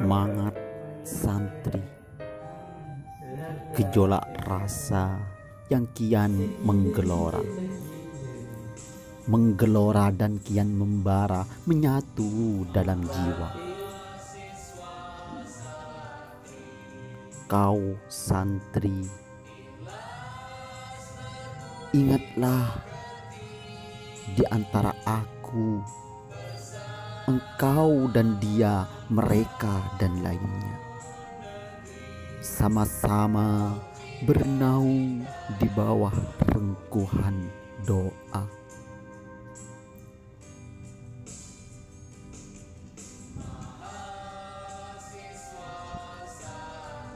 semangat santri. Gejolak rasa yang kian menggelora. Menggelora dan kian membara menyatu dalam jiwa. Kau santri ingatlah di antara aku engkau dan dia, mereka dan lainnya. Sama-sama bernaung di bawah rengkuhan doa.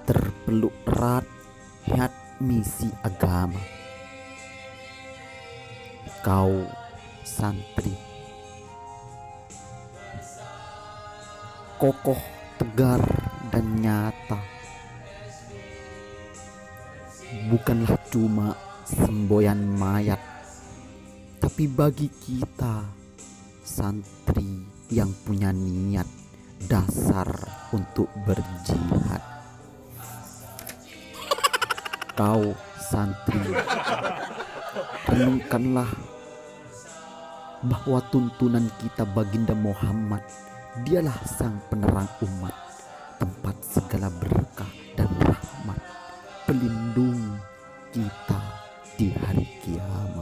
Terpeluk erat head misi agama. Kau santri kokoh, tegar, dan nyata. Bukanlah cuma semboyan mayat, tapi bagi kita santri yang punya niat dasar untuk berjihad. Kau santri, renungkanlah bahwa tuntunan kita baginda Muhammad Dialah sang penerang umat, tempat segala berkah dan rahmat, pelindung kita di hari kiamat.